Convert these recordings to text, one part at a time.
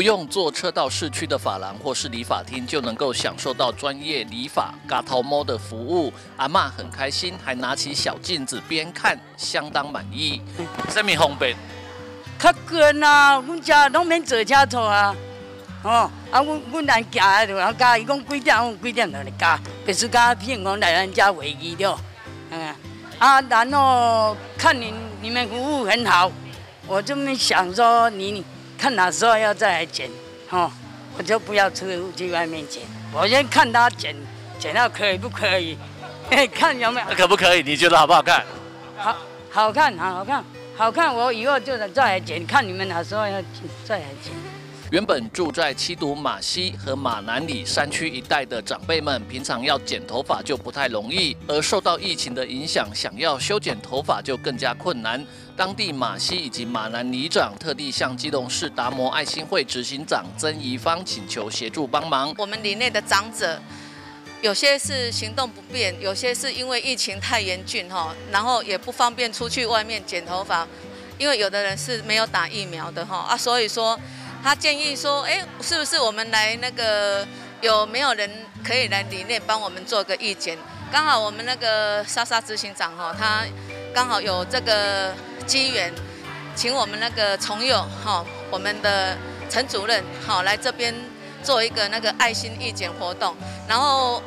不用坐车到市区的发廊或是理发厅，就能够享受到专业理发、嘎头摸的服务。阿嬷很开心，还拿起小镜子边看，相当满意。什么方便？较近啊，阮遮拢免坐车坐啊。哦，啊，阮阮来行就啊加，伊讲几点，阮几点就来加。必须加片讲来咱家会议了。嗯，啊，然后看你你们服务很好，我这么想说，你看哪时候要再来剪，哦，我就不要出去外面剪，我先看他剪，剪到可以不可以？看有没有？可不可以？你觉得好不好看？好，好看，好好看，好看。我以后就再来剪，看你们哪时候要再来剪。原本住在七都马西和马南里山区一带的长辈们，平常要剪头发就不太容易，而受到疫情的影响，想要修剪头发就更加困难。当地马西以及马南里长特地向基隆市达摩爱心会执行长曾怡芳请求协助帮忙。我们里内的长者，有些是行动不便，有些是因为疫情太严峻哈，然后也不方便出去外面剪头发，因为有的人是没有打疫苗的哈啊，所以说。他建议说：“哎，是不是我们来那个有没有人可以来里面帮我们做个意见？刚好我们那个莎莎执行长哈，他刚好有这个机缘，请我们那个重友哈，我们的陈主任好来这边做一个那个爱心义剪活动。然后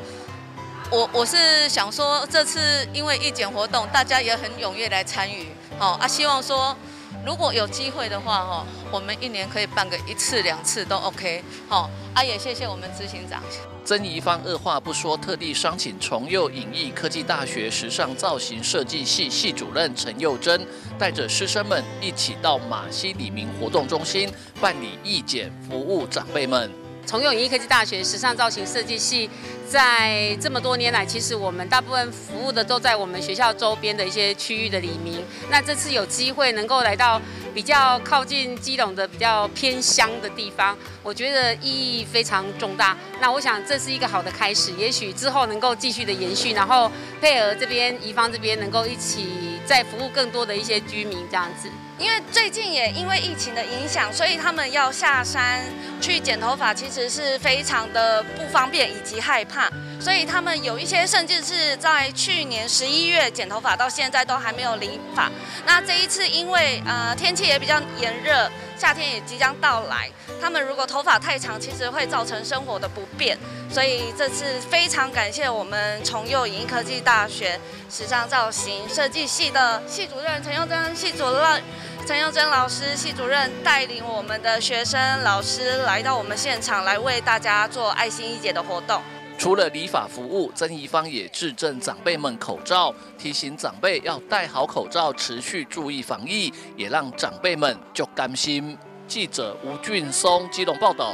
我我是想说，这次因为义剪活动，大家也很踊跃来参与，好啊，希望说。”如果有机会的话，哈，我们一年可以办个一次两次都 OK，好，啊也谢谢我们执行长。曾怡芳二话不说，特地商请重佑影艺科技大学时尚造型设计系系主任陈佑珍，带着师生们一起到马西里明活动中心办理义检，服务长辈们。重用影艺科技大学时尚造型设计系，在这么多年来，其实我们大部分服务的都在我们学校周边的一些区域的里民。那这次有机会能够来到比较靠近基隆的比较偏乡的地方，我觉得意义非常重大。那我想这是一个好的开始，也许之后能够继续的延续，然后配合这边宜方这边能够一起再服务更多的一些居民这样子。因为最近也因为疫情的影响，所以他们要下山去剪头发，其实是非常的不方便以及害怕。所以他们有一些甚至是在去年十一月剪头发，到现在都还没有理发。那这一次因为呃天气也比较炎热，夏天也即将到来，他们如果头发太长，其实会造成生活的不便。所以这次非常感谢我们重佑影音科技大学时尚造型设计系的系主任陈佑珍系主任。陈佑珍老师、系主任带领我们的学生、老师来到我们现场，来为大家做爱心义节的活动。除了理法服务，曾怡芳也致赠长辈们口罩，提醒长辈要戴好口罩，持续注意防疫，也让长辈们就甘心。记者吴俊松基隆报道。